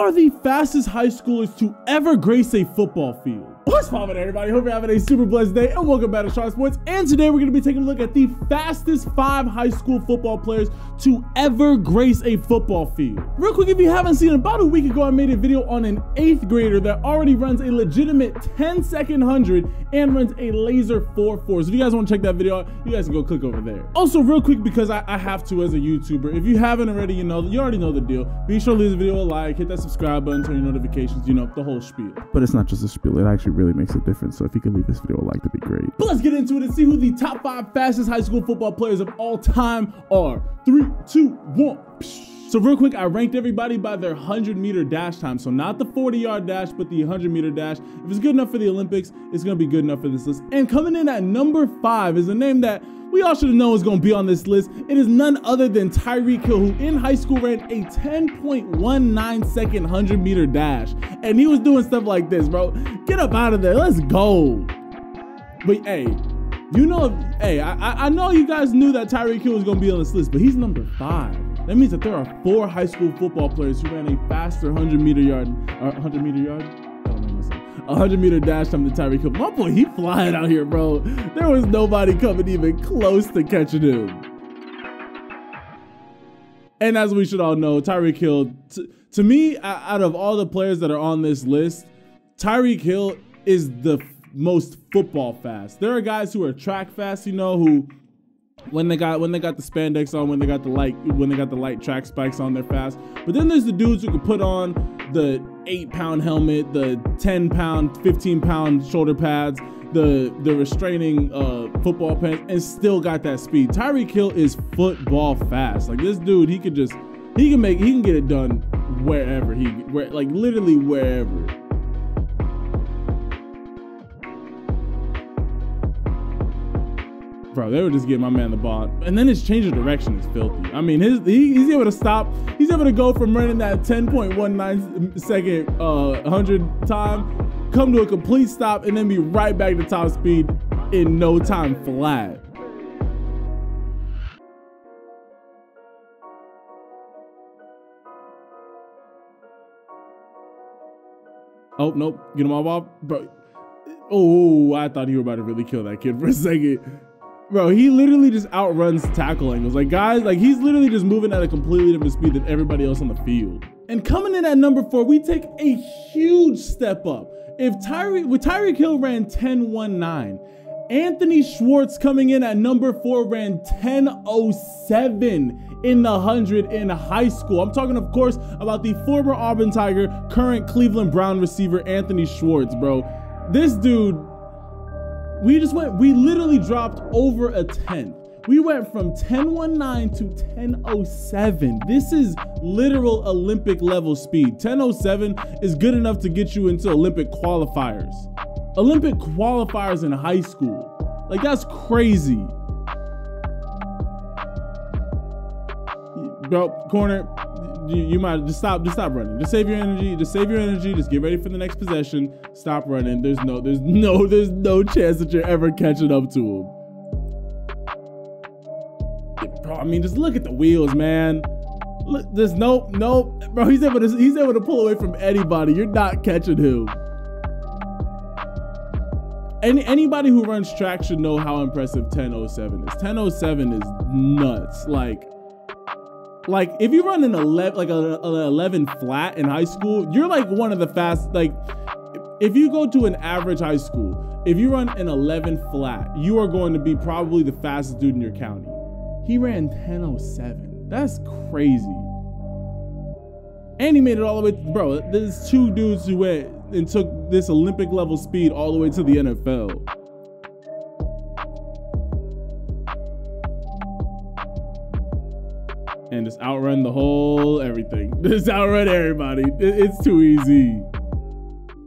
are the fastest high schoolers to ever grace a football field? What's poppin' everybody? Hope you're having a super blessed day and welcome back to Sharpe Sports. And today we're gonna be taking a look at the fastest five high school football players to ever grace a football field. Real quick, if you haven't seen, about a week ago I made a video on an eighth grader that already runs a legitimate 10 second 100 and runs a laser 4-4. So if you guys wanna check that video out, you guys can go click over there. Also, real quick, because I, I have to as a YouTuber, if you haven't already, you know, you already know the deal. Be sure to leave the video a like, hit that subscribe button, turn your notifications, you know, the whole spiel. But it's not just a spiel, it actually really makes a difference. So if you could leave this video a like, that'd be great. But let's get into it and see who the top five fastest high school football players of all time are. Three, two, one. So real quick, I ranked everybody by their 100 meter dash time. So not the 40 yard dash, but the 100 meter dash. If it's good enough for the Olympics, it's gonna be good enough for this list. And coming in at number five is a name that we all should have known was going to be on this list. It is none other than Tyreek Hill, who in high school ran a 10.19 second 100 meter dash. And he was doing stuff like this, bro. Get up out of there. Let's go. But hey, you know, hey, I, I know you guys knew that Tyreek Hill was going to be on this list, but he's number five. That means that there are four high school football players who ran a faster 100 meter yard, or 100 meter yard, 100 meter dash time to Tyreek Hill. My boy, he flying out here, bro. There was nobody coming even close to catching him. And as we should all know, Tyreek Hill, to me, out of all the players that are on this list, Tyreek Hill is the most football fast. There are guys who are track fast, you know, who when they got when they got the spandex on, when they got the light when they got the light track spikes on their fast. But then there's the dudes who can put on the eight pound helmet, the 10 pound, 15 pound shoulder pads, the the restraining uh, football pants, and still got that speed. Tyreek Hill is football fast. Like this dude, he could just he can make he can get it done wherever he where like literally wherever. Bro, they were just getting my man the ball. And then his change of direction is filthy. I mean, his he, he's able to stop. He's able to go from running that 10.19 second uh, 100 time, come to a complete stop, and then be right back to top speed in no time flat. Oh, nope. Get him off. Bro. Oh, I thought he was about to really kill that kid for a second. Bro, he literally just outruns tackle angles. Like, guys, like he's literally just moving at a completely different speed than everybody else on the field. And coming in at number four, we take a huge step up. If Tyree, with Tyreek Hill ran 10-1-9, Anthony Schwartz coming in at number four ran 10.07 in the 100 in high school. I'm talking, of course, about the former Auburn Tiger, current Cleveland Brown receiver, Anthony Schwartz, bro. This dude we just went, we literally dropped over a 10. We went from 10.19 to 10.07. This is literal Olympic level speed. 10.07 is good enough to get you into Olympic qualifiers. Olympic qualifiers in high school. Like, that's crazy. Bro, corner, you, might just stop just stop running. Just save your energy just save your energy just get ready for the next possession. Stop running. There's no there's no there's no chance that you're ever catching up to him bro i mean just look at the wheels man. Look there's no no bro he's able to he's able to pull away from anybody. You're not catching him. Any anybody who runs track should know how impressive 1007 is. 1007 is nuts. Like like if you run an 11 like an 11 flat in high school you're like one of the fast like if you go to an average high school if you run an 11 flat you are going to be probably the fastest dude in your county. He ran 1007 that's crazy. And he made it all the way to, bro there's two dudes who went and took this olympic level speed all the way to the nfl and just outrun the whole everything. Just outrun everybody. It's too easy.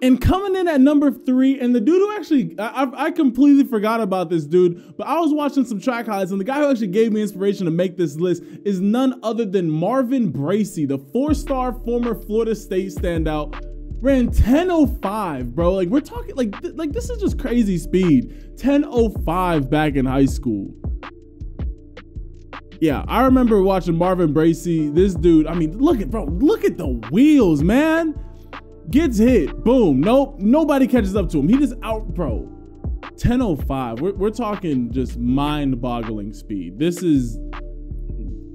And coming in at number three, and the dude who actually, I, I, completely forgot about this dude, but I was watching some track highlights, and the guy who actually gave me inspiration to make this list is none other than Marvin Bracy, the four star former Florida State standout. Ran 1005, bro. Like, we're talking, like, th like this is just crazy speed. 1005 back in high school. Yeah, I remember watching Marvin Bracy. This dude, I mean, look at bro, look at the wheels, man. Gets hit, boom. Nope, nobody catches up to him. He just out, bro. 1005. We're, we're talking just mind-boggling speed. This is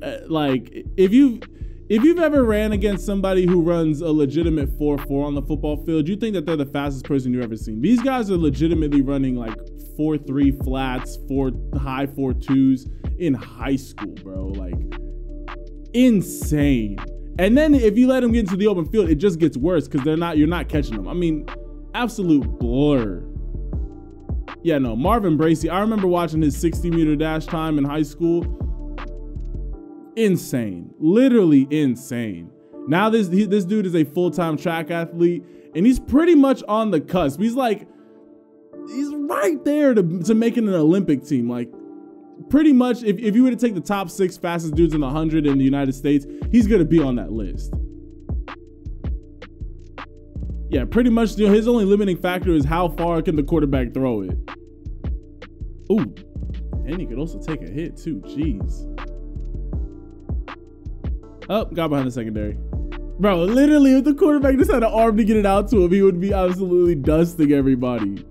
uh, like if you if you've ever ran against somebody who runs a legitimate 4-4 on the football field, you think that they're the fastest person you've ever seen. These guys are legitimately running like 4-3 flats, four high 4-2s in high school, bro. Like insane. And then if you let them get into the open field, it just gets worse because they're not you're not catching them. I mean, absolute blur. Yeah, no, Marvin Bracy. I remember watching his 60 meter dash time in high school. Insane, literally insane. Now this he, this dude is a full time track athlete, and he's pretty much on the cusp. He's like, he's right there to to making an Olympic team. Like pretty much if, if you were to take the top six fastest dudes in the 100 in the United States, he's going to be on that list. Yeah, pretty much you know, his only limiting factor is how far can the quarterback throw it. Ooh, and he could also take a hit too. Jeez. Oh, got behind the secondary. Bro, literally, if the quarterback just had an arm to get it out to him, he would be absolutely dusting everybody.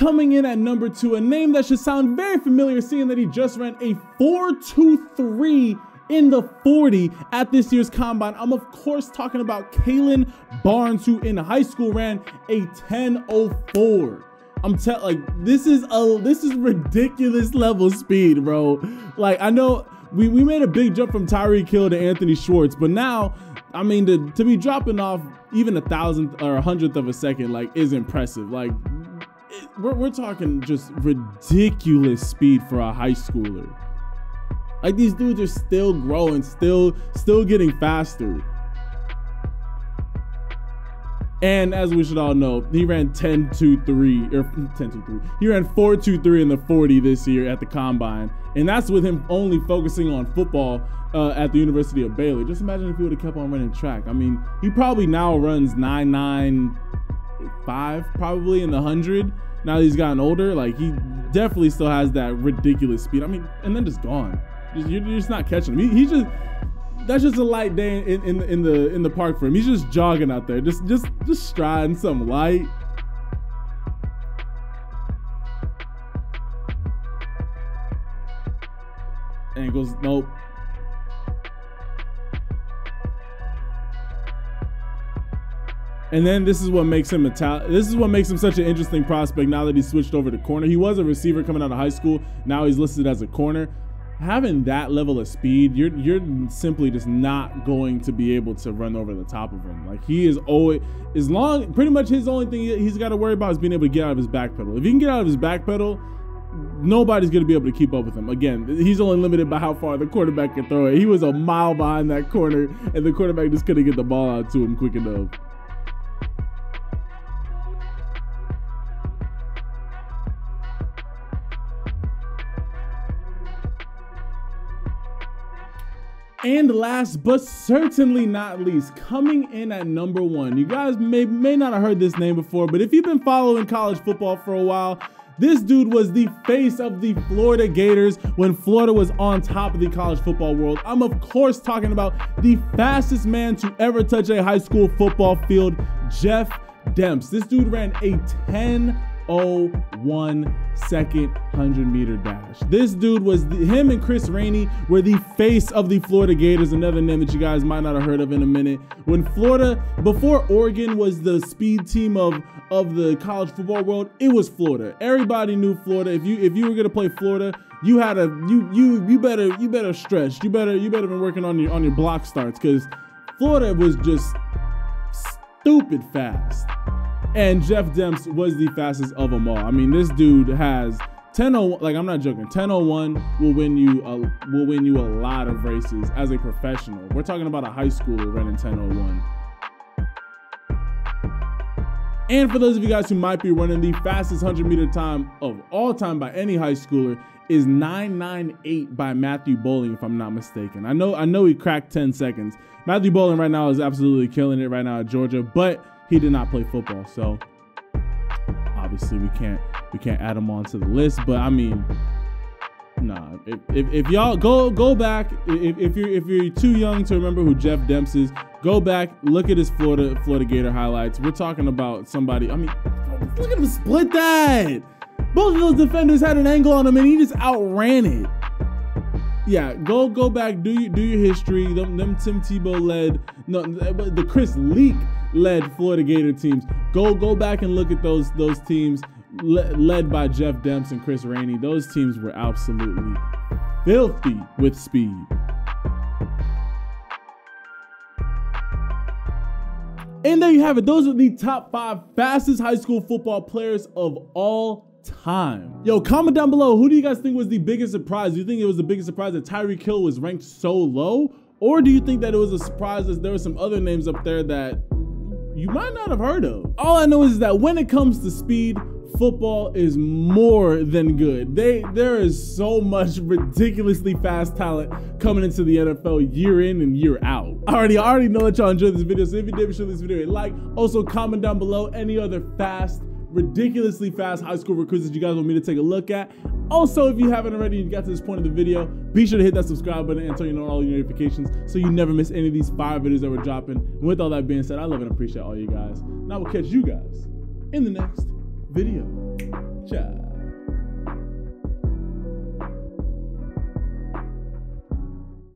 Coming in at number two, a name that should sound very familiar, seeing that he just ran a 4.23 in the 40 at this year's combine. I'm of course talking about Kalon Barnes, who in high school ran a 10.04. I'm telling like this is a this is ridiculous level speed, bro. Like I know we, we made a big jump from Tyreek Hill to Anthony Schwartz, but now I mean to, to be dropping off even a thousandth or a hundredth of a second like is impressive. Like we're, we're talking just ridiculous speed for a high schooler. Like these dudes are still growing, still still getting faster. And as we should all know, he ran 10 2 3 or 10 2 3. He ran 4 2 3 in the 40 this year at the combine. And that's with him only focusing on football uh, at the University of Baylor. Just imagine if he would have kept on running track. I mean, he probably now runs 9 9 5 probably in the 100 now he's gotten older like he definitely still has that ridiculous speed. I mean and then just gone. Just, you're just not catching him. He, just that's just a light day in, in, in the in the park for him. He's just jogging out there. Just just just striding some light. And goes nope And then this is what makes him a ta- this is what makes him such an interesting prospect now that he switched over to corner. He was a receiver coming out of high school. Now he's listed as a corner. Having that level of speed, you're you're simply just not going to be able to run over the top of him. Like he is always as long pretty much his only thing he's got to worry about is being able to get out of his back pedal. If he can get out of his back pedal, nobody's going to be able to keep up with him. Again, he's only limited by how far the quarterback can throw it. He was a mile behind that corner, and the quarterback just couldn't get the ball out to him quick enough. And last but certainly not least, coming in at number one, you guys may, may not have heard this name before, but if you've been following college football for a while, this dude was the face of the Florida Gators when Florida was on top of the college football world. I'm, of course, talking about the fastest man to ever touch a high school football field, Jeff Demps. This dude ran a 10 01 second 100 meter dash. This dude was the, him and Chris Rainey were the face of the Florida Gators, another name that you guys might not have heard of in a minute. When Florida, before Oregon was the speed team of of the college football world, it was Florida. Everybody knew Florida. If you if you were gonna play Florida, you had a you you you better you better stretch. You better you better been working on your on your block starts because Florida was just stupid fast. And Jeff Demps was the fastest of them all. I mean, this dude has 1001 like I'm not joking. 1001 will win you a will win you a lot of races as a professional. We're talking about a high schooler running 1001. And for those of you guys who might be running the fastest 100 meter time of all time by any high schooler is 998 by Matthew Boling if I'm not mistaken. I know I know he cracked 10 seconds. Matthew Boling right now is absolutely killing it right now at Georgia, but he did not play football, so obviously we can't we can't add him onto the list. But I mean, Nah, if, if, if, y'all go go back, if, if you're if you're too young to remember who Jeff Demps is, go back, look at his Florida Florida Gator highlights. We're talking about somebody. I mean, look at him split that. Both of those defenders had an angle on him, and he just outran it. Yeah, go go back, do your do your history. Them, them Tim Tebow led, no, the Chris Leak led Florida Gator teams. Go go back and look at those those teams led by Jeff Demps and Chris Rainey. Those teams were absolutely filthy with speed. And there you have it. Those are the top five fastest high school football players of all time. Yo, comment down below. Who do you guys think was the biggest surprise? Do you think it was the biggest surprise that Tyreek Hill was ranked so low? Or do you think that it was a surprise that there were some other names up there that you might not have heard of? All I know is that when it comes to speed, football is more than good. They there is so much ridiculously fast talent coming into the NFL year in and year out. I already I already know that y'all enjoyed this video, so if you did, be sure this video a like. Also, comment down below any other fast, ridiculously fast high school recruits that you guys want me to take a look at. Also, if you haven't already you got to this point of the video, be sure to hit that subscribe button and turn on all your notifications so you never miss any of these fire videos that we're dropping. And with all that being said, I love and appreciate all you guys. And I will catch you guys in the next video. Ciao.